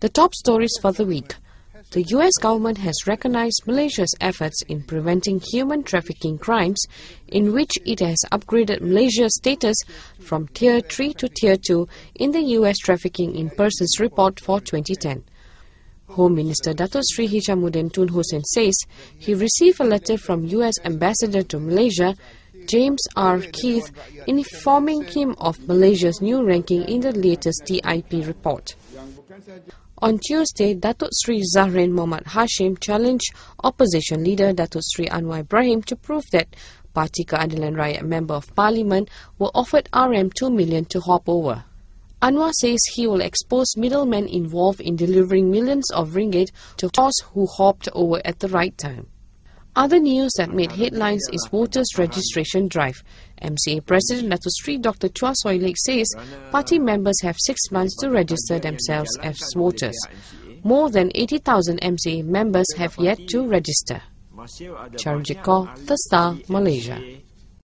The top stories for the week. The US government has recognized Malaysia's efforts in preventing human trafficking crimes, in which it has upgraded Malaysia's status from Tier 3 to Tier 2 in the US Trafficking in Persons report for 2010. Home Minister Dato Sri Hishamuddin Tun Hussein says he received a letter from US Ambassador to Malaysia, James R. Keith, informing him of Malaysia's new ranking in the latest TIP report. On Tuesday, Datuk Sri Zahrain Mohamed Hashim challenged opposition leader Datuk Sri Anwar Ibrahim to prove that Parti Keadilan Rakyat member of parliament were offered RM 2 million to hop over. Anwar says he will expose middlemen involved in delivering millions of ringgit to those who hopped over at the right time. Other news that made headlines is voters registration drive. MCA President Dato Sri Dr. Chua Soi Lek says party members have six months to register themselves as voters. More than 80,000 MCA members have yet to register. Charanjit Kaur, The Star, Malaysia.